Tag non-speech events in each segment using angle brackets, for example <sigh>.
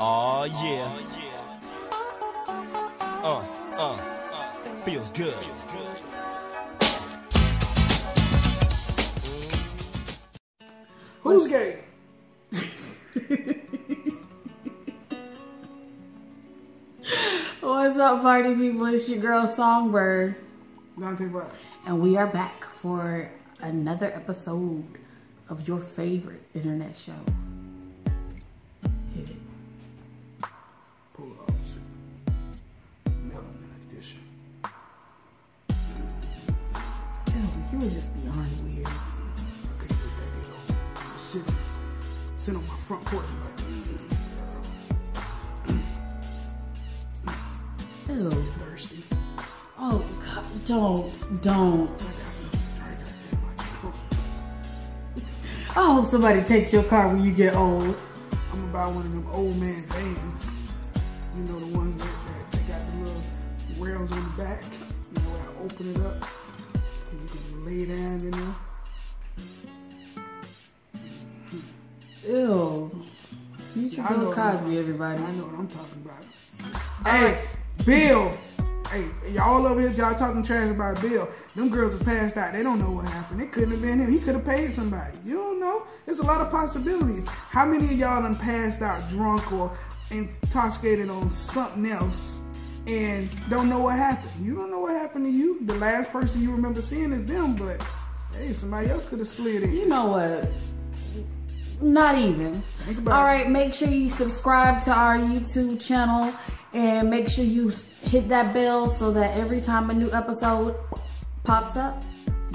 Oh yeah. Uh, uh, feels good. Who's gay? What's up, party people? It's your girl Songbird, Dante Brown. and we are back for another episode of your favorite internet show. You were just beyond weird. I can't do that, you know. Sit, sit on my front porch like, Ew. thirsty. Oh, God, don't, don't. I got something to drink in my trunk. I hope somebody takes your car when you get old. I'm gonna buy one of them old man vans. You know, the ones that, that, that got the little rails on the back. You know, I open it up. You can lay down in there. Ew. Future know Bill Cosby, everybody. I know what I'm talking about. Hey, Bill. Hey, y'all over here, y'all talking trash about Bill. Them girls are passed out. They don't know what happened. It couldn't have been him. He could have paid somebody. You don't know. There's a lot of possibilities. How many of y'all done passed out drunk or intoxicated on something else and don't know what happened? You don't know what happened to you. The last person you remember seeing is them, but hey, somebody else could have slid in. You know what? Not even. Think about All it. right, make sure you subscribe to our YouTube channel and make sure you hit that bell so that every time a new episode pops up,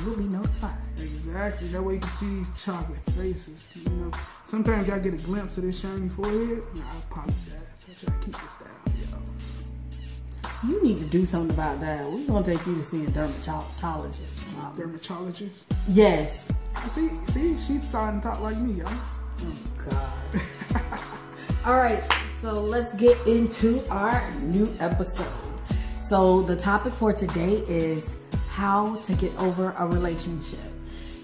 you will be notified. Exactly. That way you can see these chocolate faces. You know, sometimes y'all get a glimpse of this shiny forehead. Nah, I apologize. I try to keep this down. You need to do something about that. We're gonna take you to see a dermatologist. Um, Dermatologist. yes. See, see, she's starting to talk like me, y'all. Oh God. <laughs> All right, so let's get into our new episode. So the topic for today is how to get over a relationship.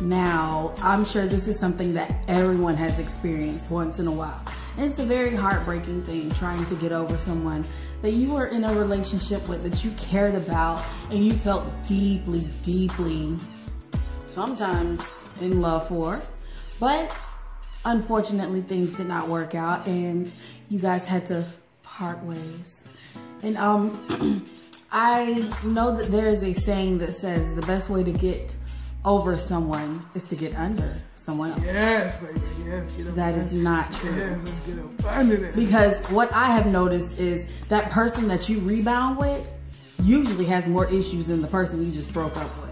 Now, I'm sure this is something that everyone has experienced once in a while. And it's a very heartbreaking thing trying to get over someone that you were in a relationship with, that you cared about, and you felt deeply, deeply, sometimes in love for. But unfortunately things did not work out and you guys had to part ways and um <clears throat> i know that there is a saying that says the best way to get over someone is to get under someone else Yes, baby. Yes, get up. that is not true Yes, let's get up under that. because what i have noticed is that person that you rebound with usually has more issues than the person you just broke up with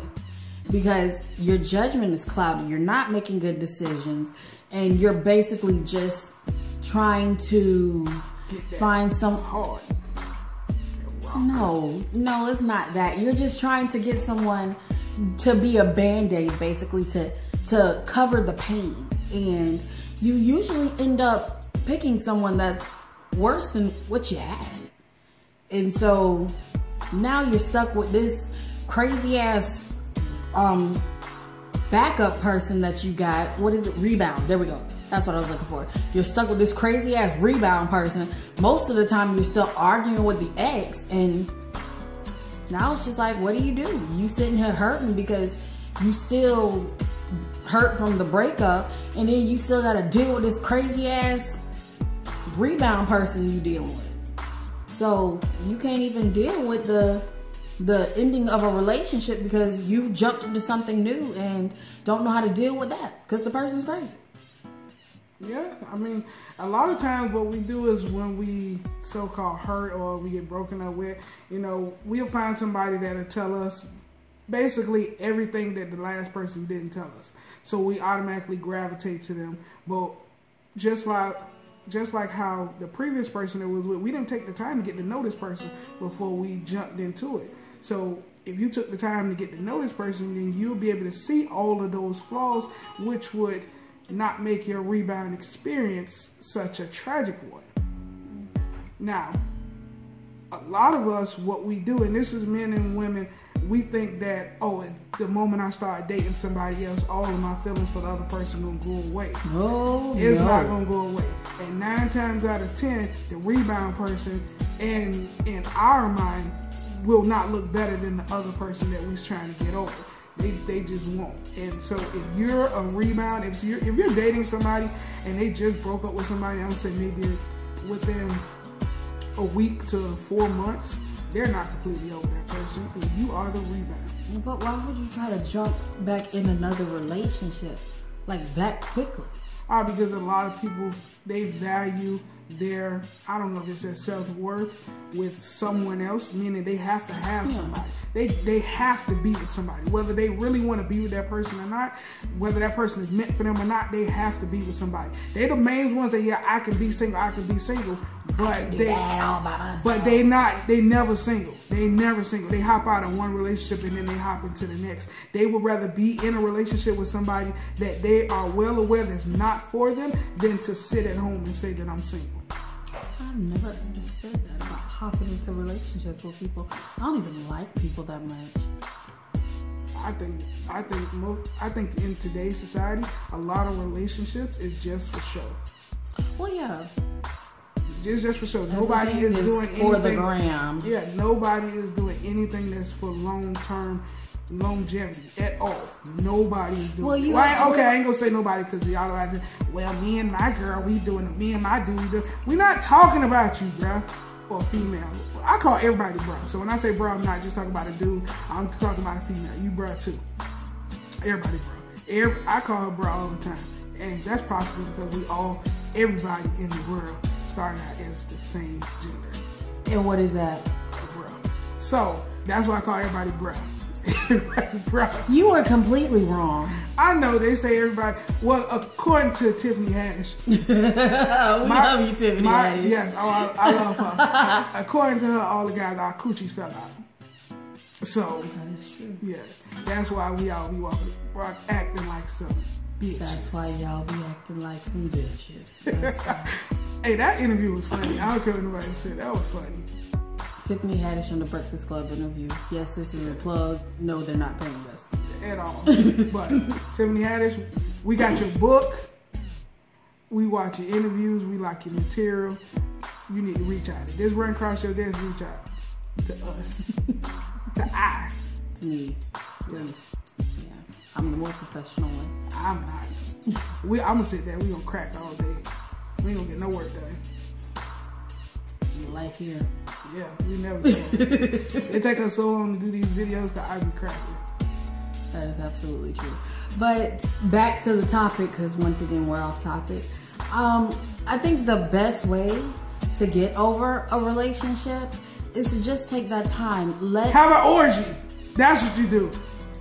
because your judgment is clouded you're not making good decisions and you're basically just trying to find some hard. no no it's not that you're just trying to get someone to be a band-aid basically to to cover the pain and you usually end up picking someone that's worse than what you had and so now you're stuck with this crazy ass um backup person that you got. What is it? Rebound. There we go. That's what I was looking for. You're stuck with this crazy ass rebound person. Most of the time you're still arguing with the ex and now it's just like, what do you do? You sitting here hurting because you still hurt from the breakup and then you still gotta deal with this crazy ass rebound person you dealing with. So you can't even deal with the the ending of a relationship because you jumped into something new and don't know how to deal with that because the person's crazy. Yeah, I mean, a lot of times what we do is when we so-called hurt or we get broken up with, you know, we'll find somebody that'll tell us basically everything that the last person didn't tell us. So we automatically gravitate to them. But just like just like how the previous person that was with, we didn't take the time to get to know this person before we jumped into it. So if you took the time to get to know this person, then you'll be able to see all of those flaws, which would not make your rebound experience such a tragic one. Now, a lot of us, what we do, and this is men and women, we think that, oh, the moment I start dating somebody else, all of my feelings for the other person gonna go away. Oh, It's no. not gonna go away. And nine times out of ten, the rebound person, in in our mind, will not look better than the other person that we're trying to get over. They, they just won't. And so if you're a rebound, if you're if you're dating somebody and they just broke up with somebody, I would say maybe within a week to four months, they're not completely over that person, and you are the rebound. But why would you try to jump back in another relationship like that quickly? Uh, because a lot of people they value their I don't know if it's their self worth with someone else, meaning they have to have somebody. They they have to be with somebody, whether they really want to be with that person or not, whether that person is meant for them or not. They have to be with somebody. They're the main ones that yeah, I can be single, I can be single, but they but they not they never single. They never single. They hop out of one relationship and then they hop into the next. They would rather be in a relationship with somebody that they are well aware that's not for them than to sit at home and say that I'm single. I've never understood that about hopping into relationships with people. I don't even like people that much. I think I think most I think in today's society, a lot of relationships is just for show. Well, yeah. Just just for show. Nobody is, is doing for anything. the gram. Yeah, nobody is doing anything that's for long term longevity at all. Nobody is doing. Well, you have okay, I ain't gonna say nobody because y'all like, well, me and my girl, we doing it. Me and my dude, do- we not talking about you, bruh, or female. I call everybody bruh. So when I say bruh, I'm not just talking about a dude. I'm talking about a female. You bruh too. Everybody bruh. Every, I call her bruh all the time, and that's possibly because we all, everybody in the world, as the same gender And what is that? bruh. So that's why I call everybody bruh. <laughs> everybody bruh. You are completely wrong. I know they say everybody. Well, according to Tiffany Haddish, <laughs> we my- love you, Tiffany. my- Haddish. Yes, oh, I, I love her. <laughs> according to her, all the guys our coochies fell out. So That is true. yeah, that's why we all be walking, acting like some bitches. That's why y'all be acting like some bitches. <laughs> Hey, that interview was funny. I don't care what nobody said. That was funny. Tiffany Haddish on the Breakfast Club interview. Yes, this is a plug. No, they're not paying us. at all. <laughs> but Tiffany Haddish, we got your book. We watch your interviews. We like your material. You need to reach out. If this run across your desk, reach out to us. <laughs> to I. To me, please. I'm the more professional one. I'm not. We, I'm gonna sit there. We gonna crack all day. We ain't gonna get no work done. Like here. Yeah, we never. do. <laughs> it take us so long to do these videos because I be cracking. That is absolutely true. But back to the topic, because once again we're off topic. Um, I think the best way to get over a relationship is to just take that time. Let Have an orgy. That's what you do.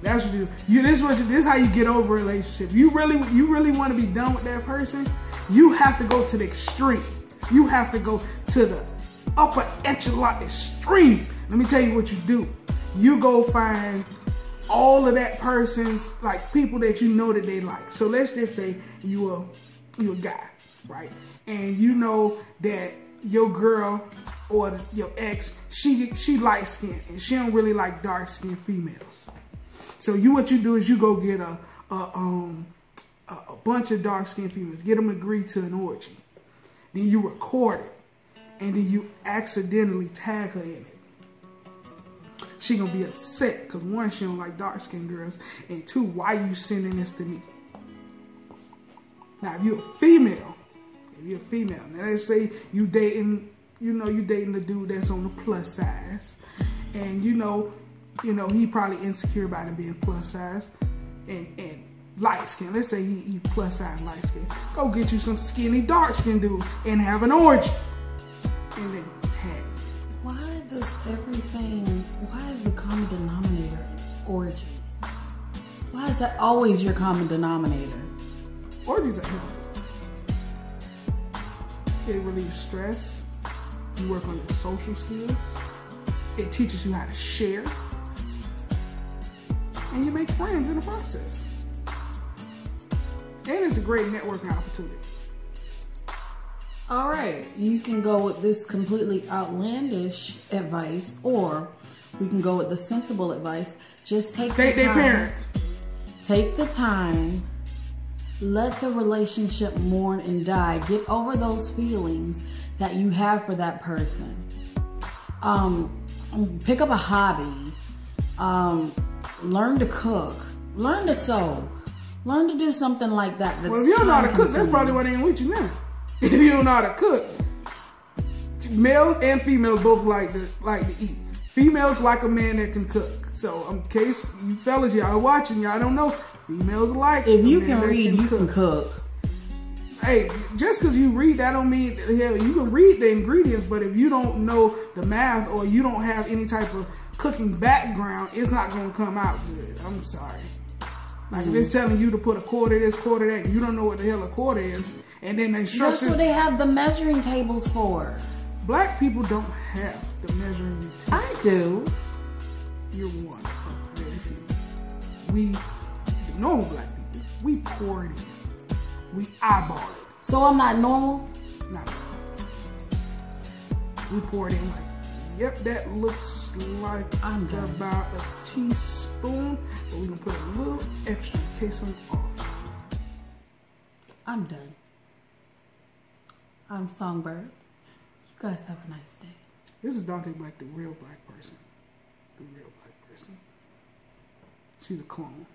That's what you. You this is what you this is how you get over a relationship. You really you really want to be done with that person, you have to go to the extreme. You have to go to the upper echelon extreme. Let me tell you what you do. You go find all of that person's like people that you know that they like. So let's just say you a you a guy, right? And you know that your girl or your ex, she she light skinned and she don't really like dark skinned females. So you what you do is you go get a, a um a, a bunch of dark skinned females, get them agree to an orgy. Then you record it, and then you accidentally tag her in it. She gonna be upset because one, she don't like dark skinned girls, and two, why you sending this to me? Now, if you're a female, if you're a female, now let's say you dating, you know, you dating the dude that's on the plus size, and you know, you know, he probably insecure about him being plus size, and and light skin. Let's say he, he plus size light skin. Go get you some skinny dark skin dude and have an orgy, and then. Why does everything, why is the common denominator orgy? Why is that always your common denominator? Orgies are healthy. It relieves stress. You work on your social skills. It teaches you how to share. And you make friends in the process. And it's a great networking opportunity. All right, you can go with this completely outlandish advice, or we can go with the sensible advice. Just take They, the time. parents. Take the time let the relationship mourn and die. Get over those feelings that you have for that person. Um, pick up a hobby. Um, learn to cook. Learn to sew. Learn to do something like that. That's Well, if you don't know how to cook, that's probably why they ain't with you now. <laughs> If you don't know how to cook, males and females both like to like to eat. Females like a man that can cook. So, in case you fellas y'all watching, y'all don't know, females like If you can read, you can cook. Hey, just because you read, that don't mean hell. You can read the ingredients, but if you don't know the math or you don't have any type of cooking background, it's not gonna come out good. I'm sorry. Like if it's telling you to put a quarter this, quarter that, you don't know what the hell a quarter is, and then the That's instructions. what they have the measuring tables for. Black people don't have the measuring utensils. I do. You're one of very few. We, the normal black people, we pour it in. We eyeball it. So I'm not normal. Not we pour it in like, yep, that looks like I'm about a teaspoon, but we're gonna put a little extra in case off. I'm done. I'm Songbird. You guys have a nice day. This is Dante Black, the real black person. The real black person. She's a clone.